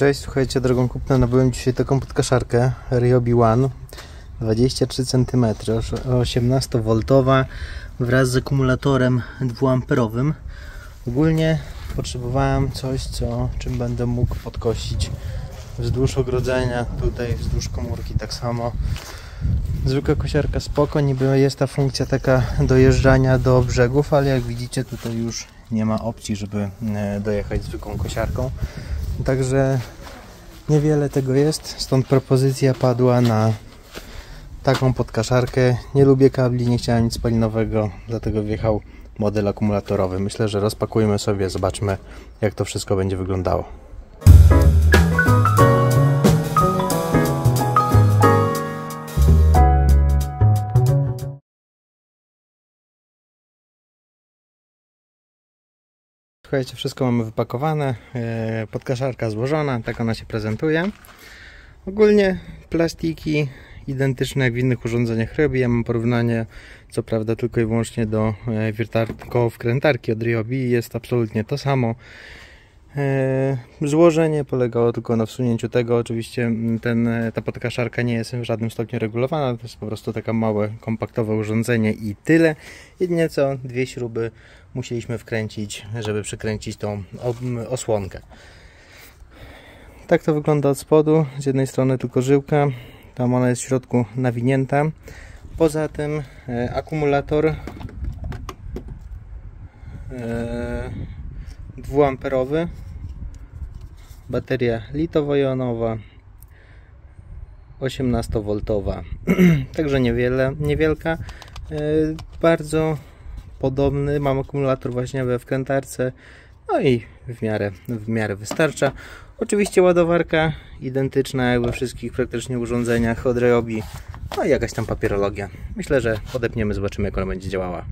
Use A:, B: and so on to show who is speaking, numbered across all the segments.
A: Cześć, słuchajcie, drogą kupna nabyłem dzisiaj taką podkaszarkę Ryobi One 23 cm, 18V wraz z akumulatorem 2A. Ogólnie potrzebowałem coś, co, czym będę mógł podkosić wzdłuż ogrodzenia, tutaj wzdłuż komórki tak samo. Zwykła kosiarka spoko, niby jest ta funkcja taka dojeżdżania do brzegów, ale jak widzicie tutaj już nie ma opcji, żeby e, dojechać zwykłą kosiarką. Także niewiele tego jest, stąd propozycja padła na taką podkaszarkę. Nie lubię kabli, nie chciałem nic spalinowego, dlatego wjechał model akumulatorowy. Myślę, że rozpakujmy sobie, zobaczmy jak to wszystko będzie wyglądało. Słuchajcie, wszystko mamy wypakowane, e, podkaszarka złożona, tak ona się prezentuje. Ogólnie plastiki identyczne jak w innych urządzeniach Ryobi. Ja mam porównanie, co prawda tylko i wyłącznie do e, koło wkrętarki od Ryobi. Jest absolutnie to samo. E, złożenie polegało tylko na wsunięciu tego. Oczywiście mm, ten, e, ta podkaszarka nie jest w żadnym stopniu regulowana, to jest po prostu takie małe, kompaktowe urządzenie i tyle. Jedynie co dwie śruby musieliśmy wkręcić, żeby przykręcić tą osłonkę. Tak to wygląda od spodu. Z jednej strony tylko żyłka, tam ona jest w środku nawinięta. Poza tym e, akumulator. 2A bateria litowo-jonowa 18V także niewiele, niewielka. E, bardzo podobny mam akumulator właśnie we krętarce no i w miarę, w miarę wystarcza. Oczywiście ładowarka identyczna jak we wszystkich praktycznie urządzeniach od Ryobi no i jakaś tam papierologia. Myślę, że podepniemy, zobaczymy jak ona będzie działała.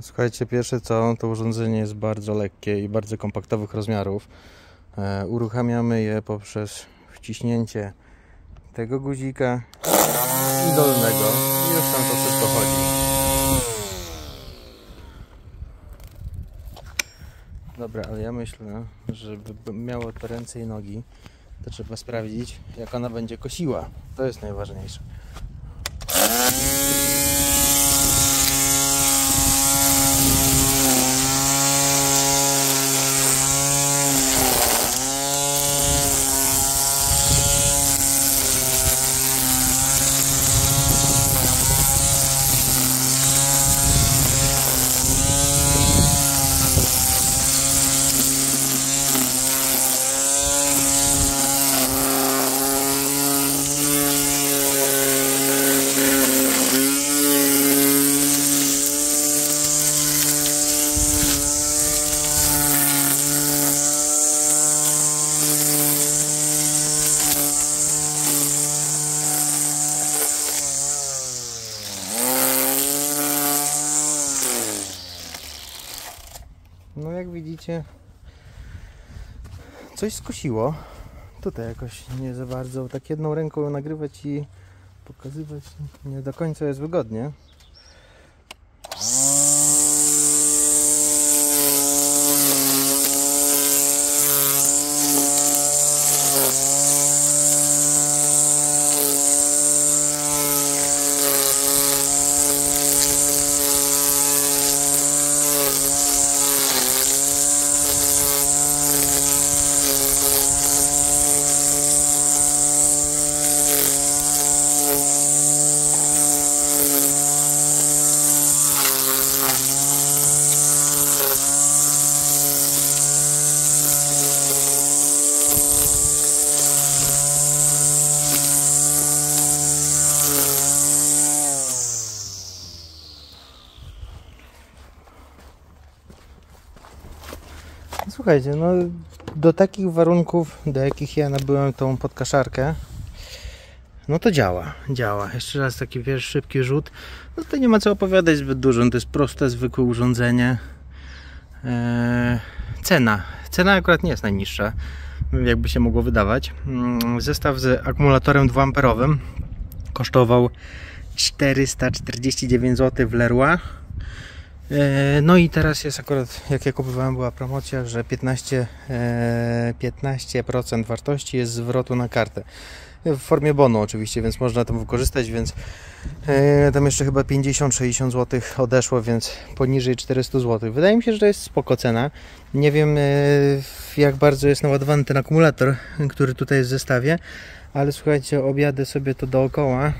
A: Słuchajcie, pierwsze co, to urządzenie jest bardzo lekkie i bardzo kompaktowych rozmiarów. E, uruchamiamy je poprzez wciśnięcie tego guzika i dolnego. I już tam to wszystko chodzi. Dobra, ale ja myślę, żeby miało to ręce i nogi, to trzeba sprawdzić, jak ona będzie kosiła. To jest najważniejsze. No jak widzicie, coś skusiło. Tutaj jakoś nie za bardzo. Tak jedną ręką nagrywać i pokazywać nie do końca jest wygodnie. Słuchajcie, no do takich warunków, do jakich ja nabyłem tą podkaszarkę, no to działa, działa. Jeszcze raz taki wiesz, szybki rzut. No to nie ma co opowiadać zbyt dużo, no to jest proste, zwykłe urządzenie. Eee, cena. Cena akurat nie jest najniższa, jakby się mogło wydawać. Mm, zestaw z akumulatorem 2A kosztował 449 zł w Leroy No i teraz jest akurat, jak ja kupowałem, była promocja, że 15, e, 15% wartości jest zwrotu na kartę. W formie bonu oczywiście, więc można to wykorzystać, więc e, tam jeszcze chyba 50-60 zł odeszło, więc poniżej 400 zł. Wydaje mi się, że to jest spoko cena. Nie wiem e, jak bardzo jest naładowany ten akumulator, który tutaj jest w zestawie, ale słuchajcie, objadę sobie to dookoła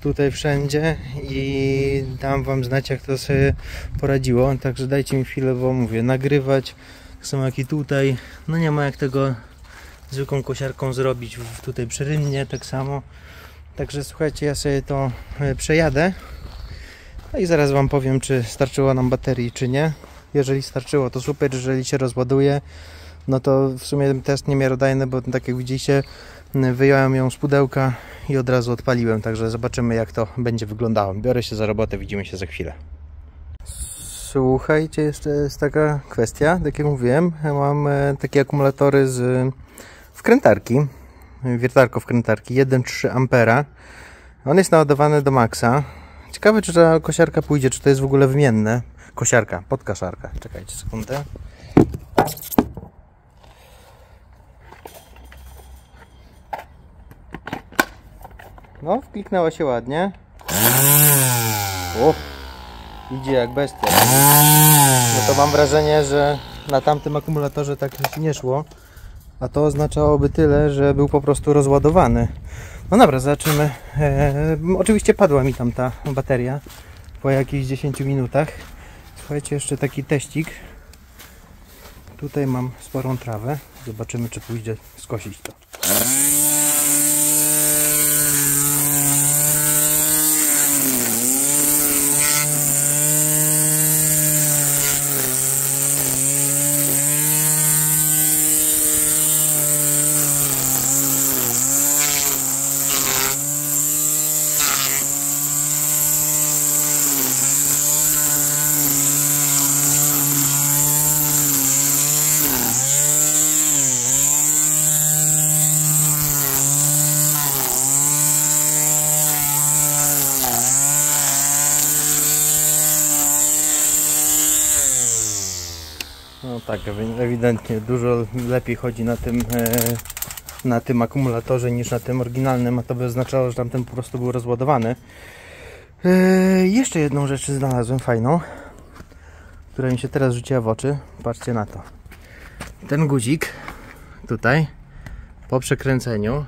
A: tutaj wszędzie i dam wam znać jak to sobie poradziło. Także dajcie mi chwilę, bo mówię nagrywać. Samo jak i tutaj. No nie ma jak tego zwykłą kosiarką zrobić tutaj przy rynnie tak samo. Także słuchajcie ja sobie to e, przejadę. No i zaraz wam powiem czy starczyło nam baterii czy nie. Jeżeli starczyło to super, jeżeli się rozładuje no to w sumie test niemiarodajny, bo tak jak widzicie wyjąłem ją z pudełka i od razu odpaliłem, także zobaczymy jak to będzie wyglądało. Biorę się za robotę, widzimy się za chwilę. Słuchajcie, jeszcze jest taka kwestia, tak jak mówiłem, ja mam e, takie akumulatory z wkrętarki, wiertarko wkrętarki 1,3 ampera. On jest naładowany do maksa. Ciekawe, czy ta kosiarka pójdzie, czy to jest w ogóle wymienne. Kosiarka, podkaszarka. Czekajcie sekundę. No, wkliknęła się ładnie. O, idzie jak bestia. No to mam wrażenie, że na tamtym akumulatorze tak nie szło. A to oznaczałoby tyle, że był po prostu rozładowany. No dobra, zobaczymy. E, oczywiście padła mi tam ta bateria po jakichś 10 minutach. Słuchajcie, jeszcze taki teścik. Tutaj mam sporą trawę. Zobaczymy, czy pójdzie skosić to. Tak, ewi- ewidentnie dużo lepiej chodzi na tym, e, na tym akumulatorze niż na tym oryginalnym, a to by oznaczało, że tamten po prostu był rozładowany. E, jeszcze jedną rzecz znalazłem fajną, która mi się teraz rzuciła w oczy. Patrzcie na to. Ten guzik tutaj po przekręceniu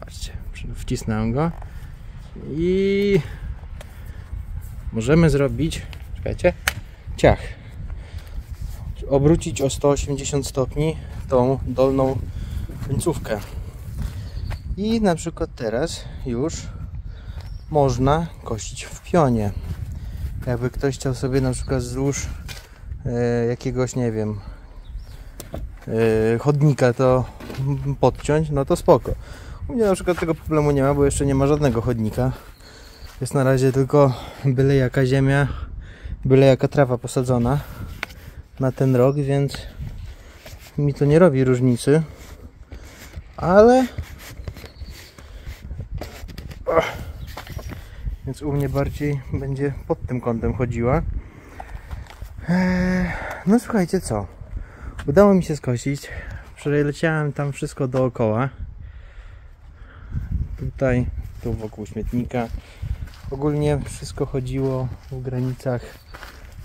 A: patrzcie, wcisnąłem go i możemy zrobić czekajcie ciach obrócić o 180 stopni tą dolną końcówkę. I na przykład teraz już można kościć w pionie. Jakby ktoś chciał sobie na przykład wzdłuż e, jakiegoś, nie wiem, e, chodnika to podciąć, no to spoko. U mnie na przykład tego problemu nie ma, bo jeszcze nie ma żadnego chodnika. Jest na razie tylko byle jaka ziemia, byle jaka trawa posadzona na ten rok, więc mi to nie robi różnicy. Ale więc u mnie bardziej będzie pod tym kątem chodziła. Eee, No słuchajcie co? Udało mi się skosić. Przeleciałem tam wszystko dookoła. Tutaj, tu wokół śmietnika. Ogólnie wszystko chodziło w granicach,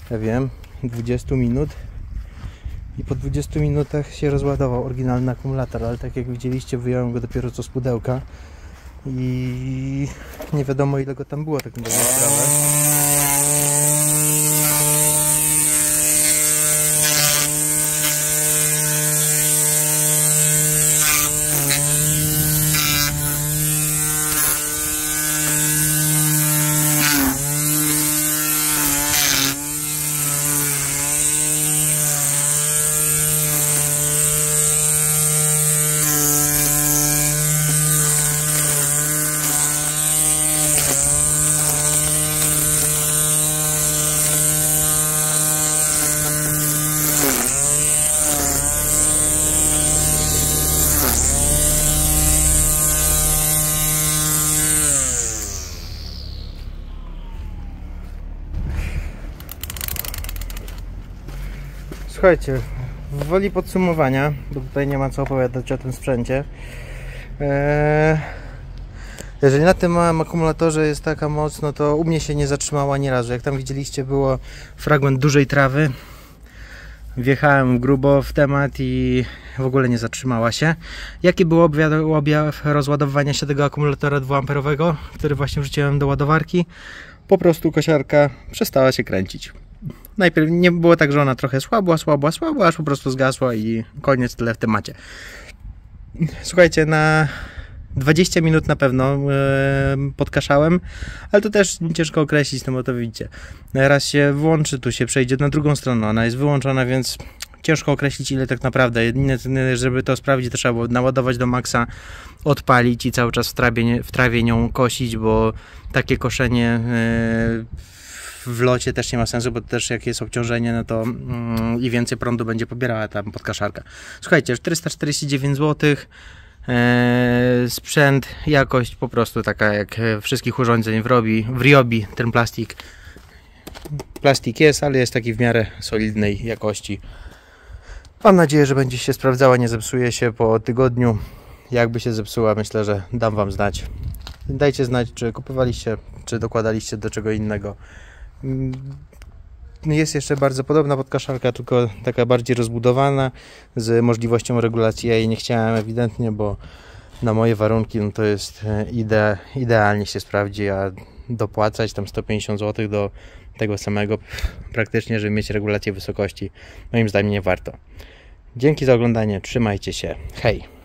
A: ja wiem, 20 minut i po 20 minutach się rozładował oryginalny akumulator, ale tak jak widzieliście wyjąłem go dopiero co z pudełka i nie wiadomo ile go tam było tak na Słuchajcie, w woli podsumowania, bo tutaj nie ma co opowiadać o tym sprzęcie. Eee, jeżeli na tym małym akumulatorze jest taka moc, no to u mnie się nie zatrzymała ani razu. Jak tam widzieliście, było fragment dużej trawy. Wjechałem grubo w temat i w ogóle nie zatrzymała się. Jaki był objaw, rozładowywania się tego akumulatora 2A, który właśnie wrzuciłem do ładowarki? Po prostu kosiarka przestała się kręcić. Najpierw nie było tak, że ona trochę słabła, słabła, słabła, aż po prostu zgasła i koniec tyle w temacie. Słuchajcie, na 20 minut na pewno yy, podkaszałem, ale to też ciężko określić, no bo to widzicie. Raz się włączy, tu się przejdzie na drugą stronę, ona jest wyłączona, więc ciężko określić ile tak naprawdę. Jedynie, żeby to sprawdzić, to trzeba było naładować do maksa, odpalić i cały czas w trawie, w trawie nią kosić, bo takie koszenie yy, w locie też nie ma sensu, bo też jak jest obciążenie, no to yy, i więcej prądu będzie pobierała tam podkaszarka. Słuchajcie, 449 zł. Eee, sprzęt, jakość po prostu taka jak wszystkich urządzeń w, robi, w Riobi, ten plastik plastik jest, ale jest taki w miarę solidnej jakości mam nadzieję, że będzie się sprawdzała, nie zepsuje się po tygodniu jakby się zepsuła, myślę, że dam Wam znać dajcie znać, czy kupowaliście, czy dokładaliście do czego innego jest jeszcze bardzo podobna podkaszarka, tylko taka bardziej rozbudowana z możliwością regulacji. Ja jej nie chciałem ewidentnie, bo na moje warunki no to jest e, ide, idealnie się sprawdzi, a dopłacać tam 150 zł do tego samego praktycznie, żeby mieć regulację wysokości, moim zdaniem nie warto. Dzięki za oglądanie, trzymajcie się, hej!